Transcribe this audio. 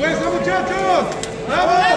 Coisa, muchachos! Vamos!